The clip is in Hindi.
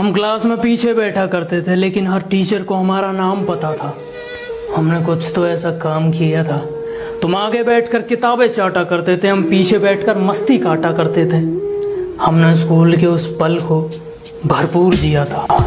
हम क्लास में पीछे बैठा करते थे, लेकिन हर टीचर को हमारा नाम पता था। हमने कुछ तो ऐसा काम किया था। तुम आगे बैठकर किताबें चाटा करते थे, हम पीछे बैठकर मस्ती काटा करते थे। हमने स्कूल के उस पल को भरपूर जिया था।